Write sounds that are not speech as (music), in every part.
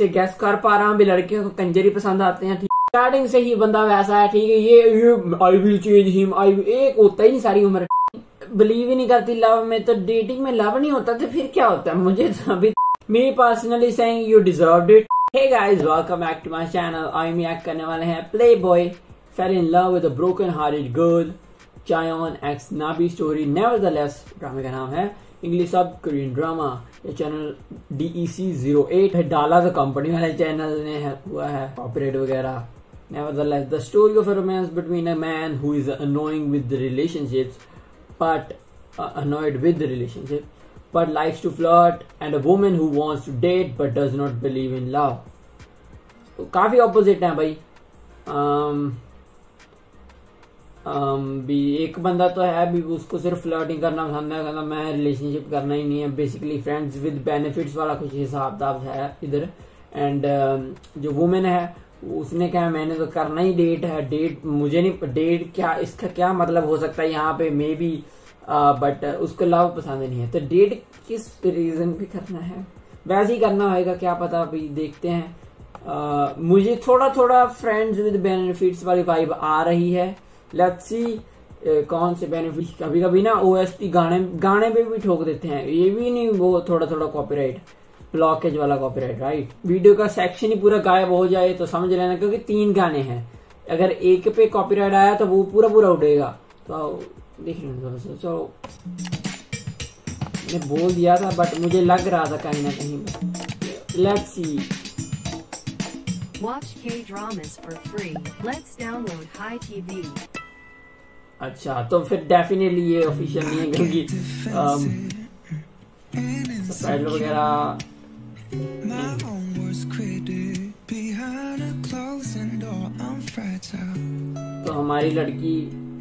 से गैस कर पा रहा हूँ भी लड़कियों को कंजरी पसंद आते हैं। स्टार्टिंग से ही बंदा वैसा है, ठीक है, ये आई विल चेंज हिम आई एक होता ही नहीं सारी उम्र। बिलीव ही नहीं करती लव में तो डेटिंग में लव नहीं होता तो फिर क्या होता है? मुझे तो अभी me personally saying you deserve it hey guys welcome back to my channel आई मी एक्ट करने वाले हैं play boy fall in love with a broken hearted girl Jaeeon x Nabi story nevertheless ड्रामे का नाम है। इंग्लिश सब कोरियन ड्रामा ये channel DEC zero eight है डाला तो कंपनी वाले चैनल ने है, हुआ है कॉपरेट वगैरह Nevertheless, the story of a romance between a man who is annoying with the relationships, but uh, annoyed with the relationship, but likes to flirt, and a woman who wants to date but does not believe in love. तो काफ़ी opposite है भाई um, um, भी एक बंदा तो है भी उसको सिर्फ़ फ्लर्टिंग करना पसंद है कहना मैं रिलेशनशिप करना ही नहीं है. बेसिकली फ्रेंड्स विद बेनिफिट्स वाला कुछ हिसाब किताब है इधर। एंड uh, जो वुमेन है उसने कहा मैंने तो करना ही डेट है। डेट मुझे नहीं डेट क्या इसका क्या मतलब हो सकता है यहाँ पे? मे बी बट उसको लव पसंद नहीं है। तो डेट किस रीजन पे करना है? वैसे ही करना होगा क्या पता अभी देखते हैं। Uh, मुझे थोड़ा थोड़ा फ्रेंड्स विद बेनिफिट्स वाली वाइब आ रही है। लेट्स सी uh, कौन से बेनिफिट कभी कभी ना ओएसटी गाने गाने पे भी ठोक देते हैं। ये भी नहीं वो थोड़ा थोड़ा कॉपीराइट ब्लॉकेज वाला कॉपीराइट राइट वीडियो का सेक्शन ही पूरा गायब हो जाए तो समझ लेना क्योंकि तीन गाने हैं। अगर एक पे कॉपीराइट आया तो वो पूरा पूरा उड़ेगा। तो देख लेना चलो मैंने बोल दिया था बट मुझे लग रहा था कहीं ना कहीं। Let's see Watch K-dramas for free. Let's download High TV. अच्छा तो फिर डेफिनेटली ये ऑफिशियल नहीं है क्योंकि सबटाइटल वगैरह My own worst critic behind a closing door. I'm fragile. तो हमारी लड़की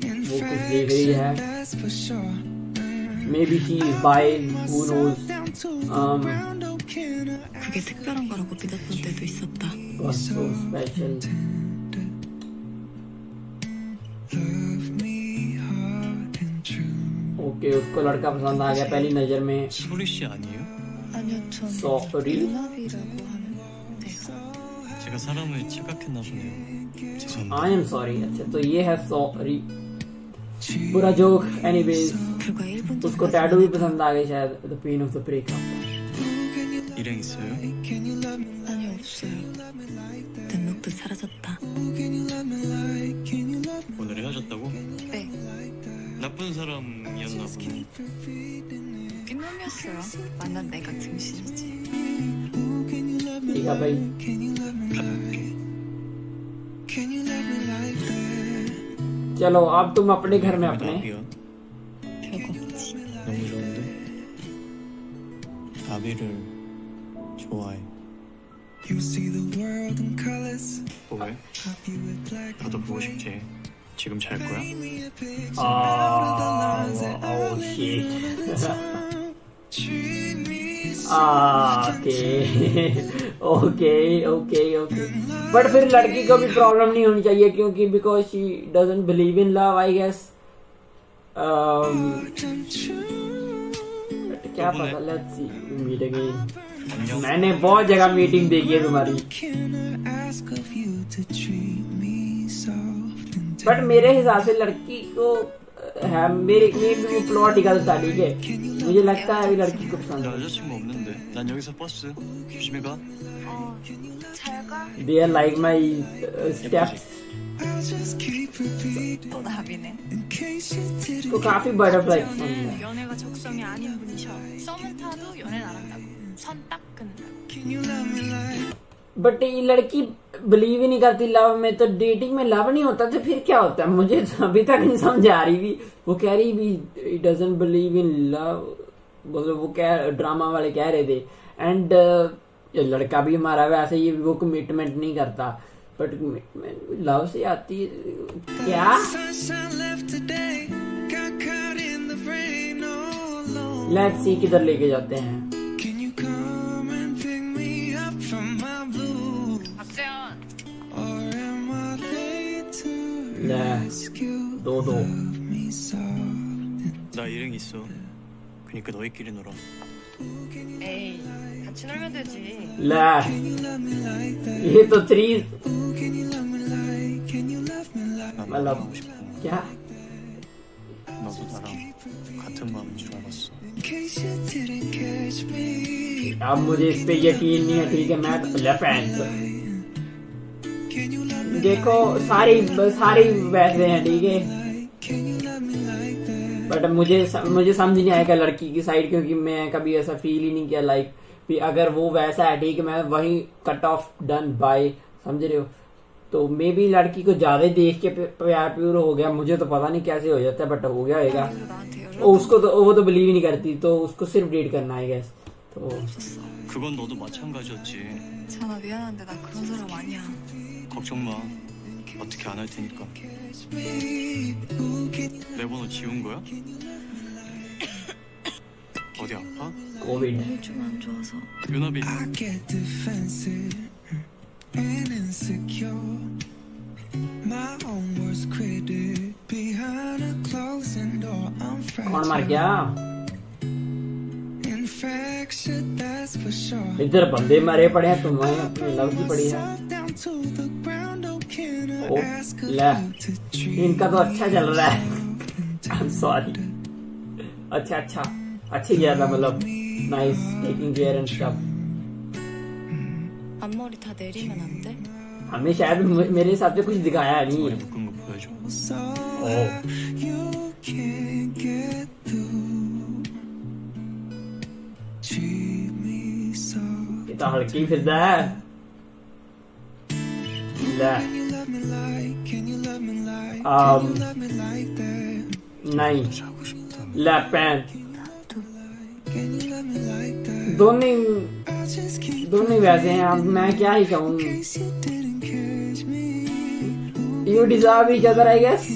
In वो कुछ देख रही है that's for sure. Maybe she is by who knows Down to Um, the ground, oh, can I 그게 특별한 거라고 믿었던 때도 있었다. was so special okay उसको लड़का पसंद आ गया पहली नजर में 소리 씨 아니에요? 아니요, 전 सॉरी 유나비라고 하는데 제가 사람을 착각했나 보네요. 죄송합니다. आई एम सॉरी अच्छा तो ये है सॉरी बुरा जोक एनीवेज 불과 1분 उसको टैटू भी पसंद आ गई शायद the pain of the breakup 일행 있어요? Can you love me? 아니 없어요. 등록도 사라졌다. Can you love me like? Can you love me? 오늘 헤어졌다고? 네, 나쁜 사람이었나 보네. 빈놈이었어요. 만난 내가 등신이지. Can you love me? ठीक है भाई Can you love me like? Can you love me like that? चलो अब तुम अपने घर में अपने 나비야? 별거 없지. 너무 좋은데? 나비를 좋아해. You see the world in colors. 뭐해? I view it black 나도 and 보고 white. 싶지. 지금 잘 거야? Paint me a picture Ah, out of the lines that I oh, live shit. all (laughs) the time. Treat me so okay (laughs) okay okay okay but फिर लड़की को भी problem नहीं होनी चाहिए क्योंकि because she doesn't believe in love I guess क्या पता लेट्स सी मीट अगेन 안녕. मैंने बहुत जगह मीटिंग देखी है तुम्हारी बट मेरे हिसाब से लड़की को अ, है मेरे में भी वो प्लॉट ही गलत था ठीक है मुझे लगता है अभी लड़की को पसंद 나 여자친구 없는데. 난 여기서 버스. 조심히 가. 어, 잘 가. They are like my steps I'll just keep repeating 또 나비네. in case you didn't. को काफी बटरफ्लाई पसंद है 연애가 적성이 아닌 분이셔. 썸은 타도 연애는 안 한다고. 선 딱 끊는다고. बट ये लड़की बिलीव ही नहीं करती लव में तो डेटिंग में लव नहीं होता तो फिर क्या होता है? मुझे तो अभी तक नहीं समझ आ रही भी। वो कह रही भी डजेंट बिलीव इन लव मतलब वो कह ड्रामा वाले कह रहे थे। एंड ये लड़का भी हमारा वैसे ही वो कमिटमेंट नहीं करता। बट कमिटमेंट लव से आती है। क्या. लेट्स सी किधर लेके जाते हैं। to ले rescue? दो दो Love me soft. 나 일행 있어. 그니까 너희끼리 놀아. 에이, 같이 놀면 되지. ला ये तो थ्री 난 말라. 너무 싶어. क्या 너도 나랑 같은 마음인 줄 알았어. In case you didn't catch me, अब मुझे इस पे यकीन नहीं है ठीक है मैं तो देखो सारी सारी वैसे हैं ठीक है Can you love me like that? But मुझे मुझे समझ नहीं आएगा लड़की की साइड क्योंकि मैं कभी ऐसा फील ही नहीं किया लाइक कि अगर वो वैसा है ठीक है मैं वही कट ऑफ डन बाय समझ रहे हो तो मे भी लड़की को ज्यादा देख के प- प्यार प्यूर हो गया मुझे तो पता नहीं कैसे हो जाता है बट हो गया होगा 그리고 나한테 연락 वो उसको तो वो तो बिलीव ही नहीं करती तो उसको सिर्फ डेट करना है गैस तो 없었어. 그건 너도 마찬가지였지. 전화 미안한데 나 그런 사람 아니야. 걱정 마. 어떻게 안 할 테니까. 내 번호 지운 거야? 어디 아파? Covid 몸이 좀 안 좋아서. 윤아비 I get defensive and insecure. My own worst critic behind a closing door. I'm कौन मर fragile. गया Infection, that's for sure. इधर बंदे मरे पड़े हैं तुम्हें अपनी लव की पड़ी है Myself down to the ground. Oh, can I Oh, ask of ले you to treat इनका तो अच्छा चल रहा है सॉरी अच्छा अच्छा अच्छी गया था मतलब nice taking care and stuff 앞머리 다 내리면 안 돼? हमें शायद मे- मेरे हिसाब से कुछ दिखाया नहीं 머리 है 묶은 거 보 नहीं लैपैन um, दोनों दोनों वैसे हैं, अब मैं क्या ही कहूँ। You deserve each other I guess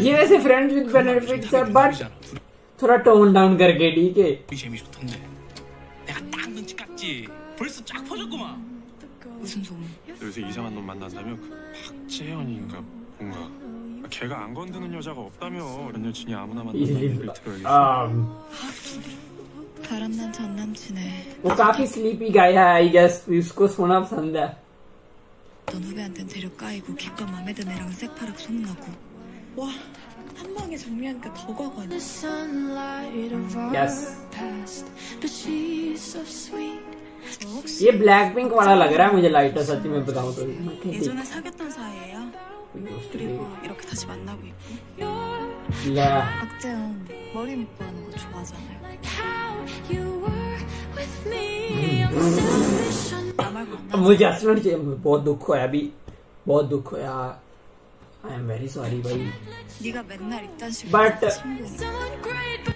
ये वैसे फ्रेंड्स विद बेनिफिट्स है बट थोड़ा टोन डाउन करके, ठीक है? 벌써 쫙 퍼졌구만 무슨 소문? 요새 이상한 놈 만난다며 그 박재현인가 뭔가 아, 걔가 안 건드는 여자가 없다며 전 여친이 아무나 만나는 얘기를 들어야겠어 um, 바람난 전 남친에 वो काफी स्लीपी गाय है आई गेस उसको सोना पसंद है 넌 후배한텐 데려 까이고 기껏 맘에 든 애랑 새파락 소문나고 와 한 방에 정리하니까 더 과거 아니야 यस 저 혹시 ये ब्लैक पिंक वाला लग रहा है मुझे लाइटर सच में बताऊं तो मैं कहीं 예전에 사귀었던 사이예요? देख- 그리고 이렇게 다시 만나고 있고 ले 박재현 머리 밑보 하는 거 좋아하잖아요 나 말고 안 अब मुझे हंसना चाहिए मुझे बहुत दुख होया अभी बहुत दुख होया आई एम वेरी सॉरी भाई 네가 맨날 이딴 식으로 But- 친구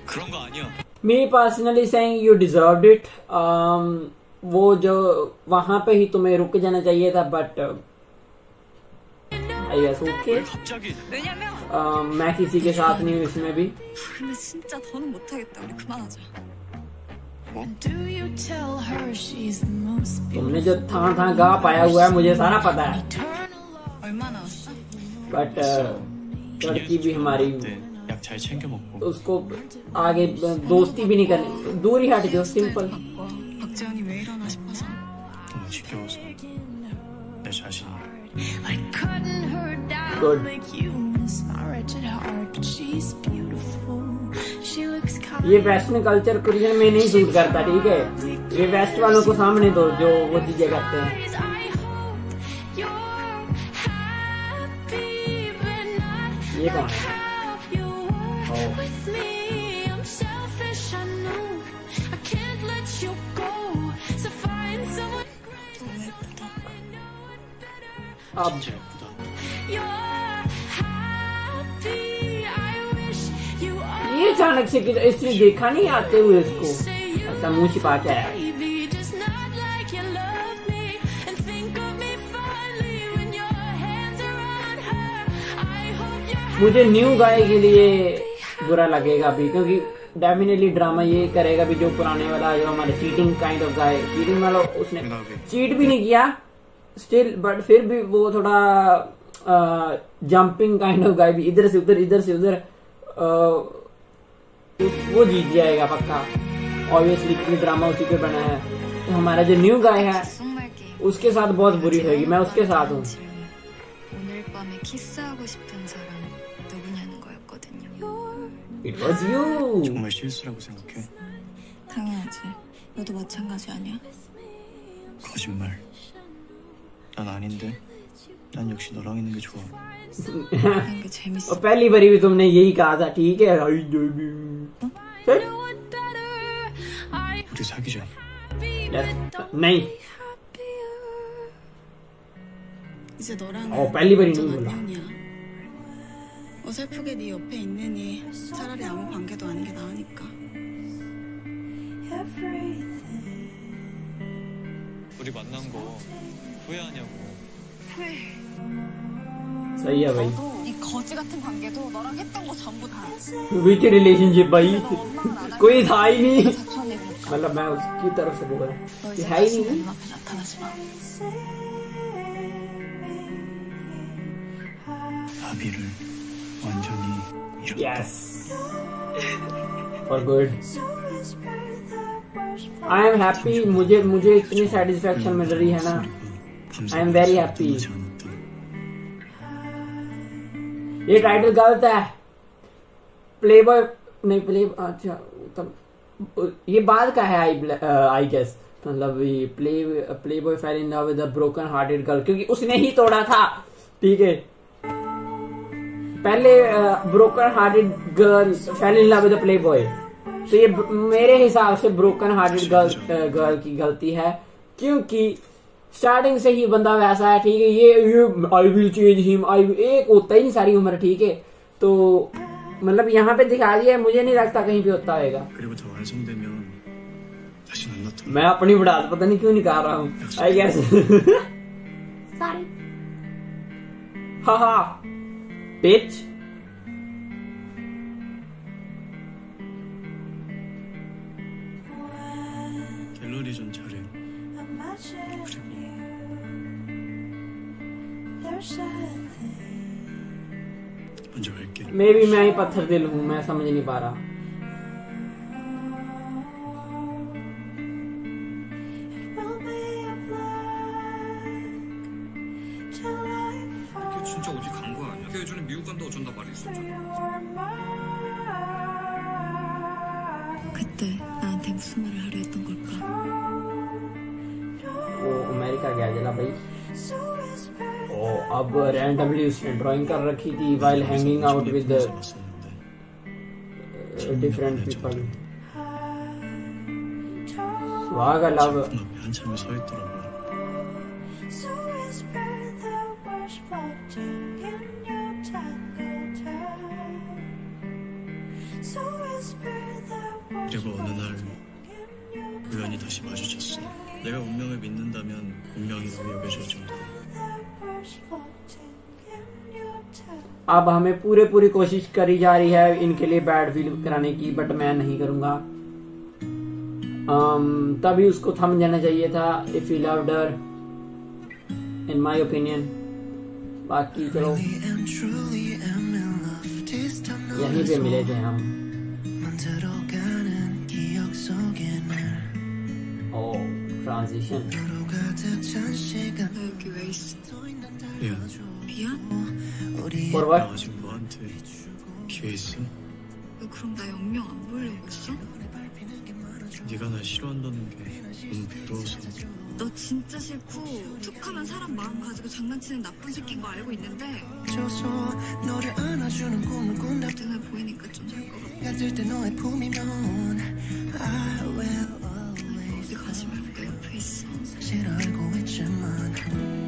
그런 거 아니야. Me personally saying you deserve it वो जो वहाँ पे ही तुम्हें रुक जाना चाहिए था बट आई गेस ओके मैं किसी के साथ नहीं हूँ इसमें भी। तुमने जो था था गा पाया हुआ है, मुझे सारा पता है। बट uh, लड़की भी हमारी, उसको आगे दोस्ती भी नहीं करनी, दूर ही हट जाओ सिंपल 바꿔 박재현이 왜 이러나 싶어서 너무 지겨워서 내 자신이 गुड ये वेस्टर्न कल्चर कुरियन में नहीं सूट करता ठीक है ये वेस्ट वालों को सामने दो जो वो चीजें करते हैं ये कौन है आप ये अचानक से इसने देखा नहीं आते हुए इसको। ऐसा मुँह छिपा के आया। मुझे न्यू गाय के लिए बुरा लगेगा अभी क्योंकि डेफिनेटली ड्रामा ये करेगा भी जो पुराने वाला जो हमारे cheating kind of guy cheating वाला उसने चीट भी नहीं किया। स्टिल बट फिर भी वो थोड़ा जंपिंग काइंड ऑफ गाय भी इधर से उधर इधर से उधर अ, वो जीत जाएगा पक्का ऑब्वियसली क्योंकि ड्रामा उसी पे बना है तो हमारा जो न्यू गाय है 속말 게임. उसके साथ बहुत बुरी होगी मैं उसके साथ हूँ 오늘 밤에 키스하고 싶은 사람 누구냐는 거였거든요. It was you 정말 실수라고 생각해? 당연하지. 너도 마찬가지 아니야? 거짓말. 난 아닌데. 난 역시 너랑 있는 게 좋아. 그런 게 재밌어. और पहली बारी भी तुमने यही कहा था ठीक है फिर? 우리 사귀자. नहीं 이제 너랑 어, 빨리 빨리 눈물 나. 안녕이야. 어설프게 네 옆에 있느니 차라리 아무 관계도 아닌 게 나으니까. 우리 만난 거 후회하냐고. सही है भाई 너도 이 거지 같은 관계도 너랑 했던 거 전부 다 विच रिलेशनशिप भाई कोई था ही नहीं 자천해볼까 मतलब मैं उसकी तरफ से बोल रहा 너 हूँ 이제 कि है ही 다시 नहीं 눈앞에 나타나지 마 아비를 완전히 잃었다. Yes for good I am happy मुझे मुझे इतनी सेटिस्फेक्शन मिल रही है ना I एम वेरी हैप्पी ये टाइटल गलत है। प्ले बॉय नहीं प्ले अच्छा तब ये बाद का है आई आई गेस मतलब ये play play boy fall in love with broken hearted girl क्योंकि उसने ही तोड़ा था। ठीक है। पहले broken hearted girl fall in love with play boy तो ये मेरे हिसाब से ब्रोकन हार्टेड गर्ल गर्ल की गलती है क्योंकि स्टार्टिंग से ही बंदा वैसा है ठीक है ये I will change him I एक होता ही नहीं सारी उम्र ठीक है। तो मतलब यहाँ पे दिखा दिया है मुझे नहीं लगता कहीं पे होता होगा मैं अपनी बुढ़ात पता नहीं क्यों निकाल रहा हूँ। आई गेस (laughs) हाँ हाँ। पिच maybe मैं ही पत्थर दिल हूँ मैं समझ नहीं पा रहा। रैंडमली उसने ड्राइंग कर रखी थी while hanging out with 봤었는데 different people सुहाग लव 문 앞에 한참을 서 있더라고. 그리고 어느 날 우연히 다시 마주쳤어. 내가 운명을 믿는다면 운명이라고 여겨질 정도로. अब हमें पूरे पूरी कोशिश करी जा रही है इनके लिए बैड फील कराने की बट मैं नहीं करूँगा। Um, तभी उसको थम जाना चाहिए था इफ़ यू लव डर इन माई ओपिनियन बाकी चलो। यहीं पे मिले थे हम। oh, transition yeah. 왜? 우리 For 나 너한테 기회 있어? 너 그럼 나 영영 안 보려고 했어? 네가 날 싫어한다는 게 너무 괴로워서 너 진짜 싫고 툭하면 사람 마음 가지고 장난치는 나쁜 새끼인 거 알고 있는데 줘서 너를 안아주는 꿈을 꾼다 눈에 보이니까 좀 살 것 같아 will always 어디 가지 말고 내 옆에 있어 사실 알고 있지만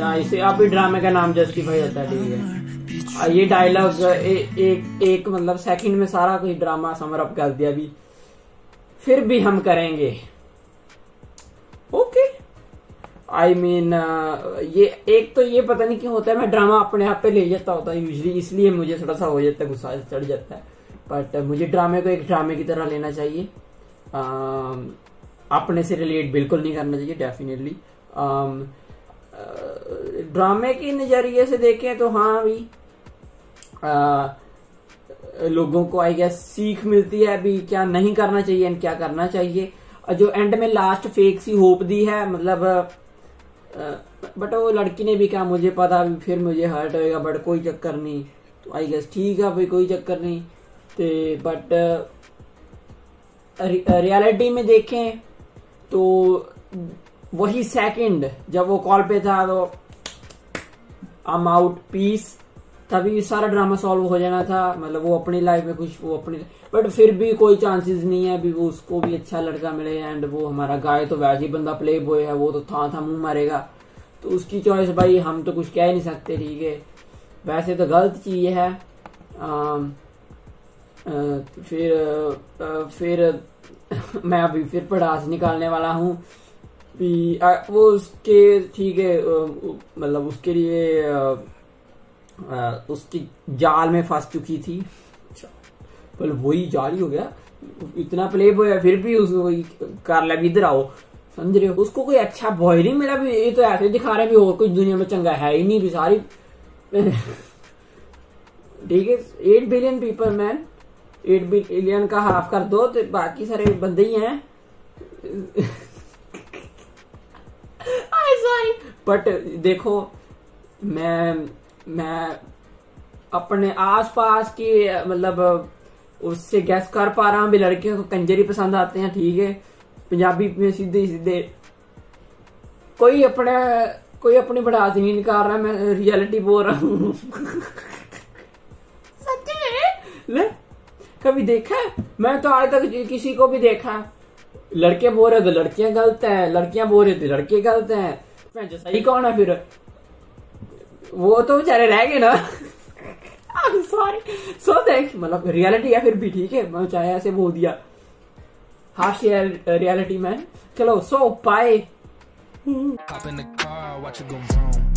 अच्छा इसे आप ही ड्रामे का नाम जस्टिफाई होता है ये डायलॉग एक एक मतलब सेकंड में सारा कुछ ड्रामा समर अप कर दिया अभी। फिर भी हम करेंगे। Okay I I mean mean, ये एक तो ये पता नहीं क्यों होता है मैं ड्रामा अपने आप पे ले जाता होता है यूजली इसलिए मुझे थोड़ा सा हो जाता है गुस्सा चढ़ जाता है। बट मुझे ड्रामे को एक ड्रामे की तरह लेना चाहिए। आ, अपने से रिलेट बिल्कुल नहीं करना चाहिए डेफिनेटली ड्रामे के नज़रिए से देखें तो हाँ भी अ, लोगों को आई गेस सीख मिलती है अभी क्या नहीं करना चाहिए एंड क्या करना चाहिए। जो एंड में लास्ट फेक सी होप दी है मतलब बट वो लड़की ने भी कहा मुझे पता भी फिर मुझे हर्ट होएगा बट कोई चक्कर नहीं। तो आई गेस ठीक है भाई कोई चक्कर नहीं। ते बट रियलिटी में देखें तो वही सेकंड जब वो कॉल पे था तो आम आउट पीस तभी सारा ड्रामा सॉल्व हो जाना था। मतलब वो अपनी लाइफ में कुछ वो अपनी बट फिर भी कोई चांसेस नहीं है अभी वो उसको भी अच्छा लड़का मिले एंड वो हमारा गाय तो वैसे ही बंदा प्ले बॉय है वो तो था था मुँह मारेगा। तो उसकी चॉइस भाई हम तो कुछ कह नहीं सकते ठीक है। वैसे तो गलत चीज़ है। अम, अ, फिर अ, फिर (laughs) मैं अभी फिर पढ़ास निकालने वाला हूँ। भी अ, वो उसके ठीक है मतलब उसके लिए अ, अ, उसकी जाल में फंस चुकी थी। अच्छा, पर वही जाल ही हो गया। इतना प्ले बॉय फिर भी उसको कर ले इधर आओ। समझ रहे हो? उसको कोई अच्छा बॉय नहीं मिला भी ये तो ऐसे दिखा रहे भी और कुछ दुनिया में चंगा है ही नहीं भी सारी। (laughs) ठीक है eight billion people man eight billion का हाफ़ कर दो तो बाकी सारे बंदे ही हैं। (laughs) सॉरी बट देखो, मैं मैं अपने आसपास की मतलब उससे गैस कर पा रहा हूँ, भी लड़कियों को कंजरी पसंद आते हैं, ठीक है। पंजाबी में सीधे सीधे। कोई अपने, कोई अपनी बढ़ास नहीं निकाल रहा मैं रियलिटी बोल रहा हूँ। (laughs) ले, कभी देखा है? मैं तो आज तक किसी को भी देखा लड़के बोल रहे तो लड़कियाँ गलत हैं, लड़कियाँ बोल रहे तो लड़के गलत हैं। सही कौन है फिर? वो तो बेचारे रह गए ना। सॉरी सो देख मतलब रियलिटी है फिर भी, ठीक है? मैं चाहे ऐसे बोल दिया। हाश रियलिटी मैन चलो सो vroom.